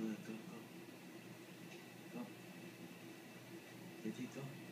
Attends, attends, attends. Attends. Petit temps.